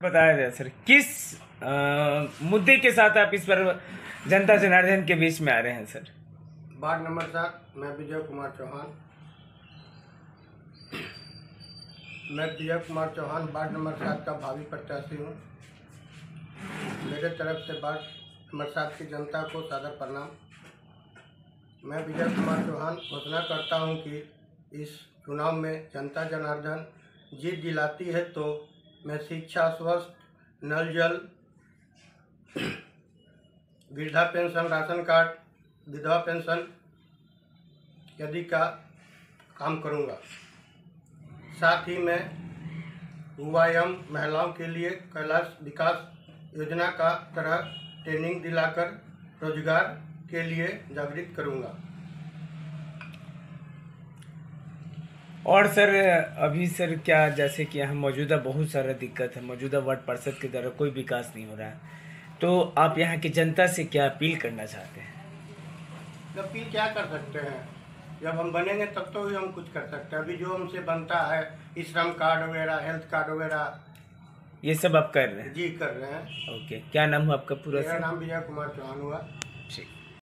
बताया जाए सर किस अ, मुद्दे के साथ आप इस पर जनता जनार्दन के बीच में आ रहे हैं सर? वार्ड नंबर सात मैं विजय कुमार चौहान। मैं विजय कुमार चौहान वार्ड नंबर सात का भावी प्रत्याशी हूँ। मेरे तरफ़ से वार्ड नंबर सात की जनता को सादर प्रणाम। मैं विजय कुमार चौहान घोषणा करता हूँ कि इस चुनाव में जनता जनार्दन जीत दिलाती है तो मैं शिक्षा स्वस्थ नल जल, वृद्धा पेंशन, राशन कार्ड, विधवा पेंशन आदि का काम करूँगा। साथ ही मैं युवा एवं महिलाओं के लिए कैलाश विकास योजना का तरह ट्रेनिंग दिलाकर रोज़गार के लिए जागृत करूँगा। और सर अभी सर क्या जैसे कि यहाँ मौजूदा बहुत सारा दिक्कत है मौजूदा वार्ड पार्षद के द्वारा कोई विकास नहीं हो रहा है। तो आप यहाँ की जनता से क्या अपील करना चाहते हैं? अपील क्या कर सकते हैं? जब हम बनेंगे तब तो ही हम कुछ कर सकते हैं। अभी जो हमसे बनता है श्रम कार्ड वगैरह हेल्थ कार्ड वगैरह। ये सब आप कर रहे हैं? जी कर रहे हैं। ओके क्या नाम हुआ आपका पूरा मेरा नाम विजय कुमार चौहान हुआ। ठीक।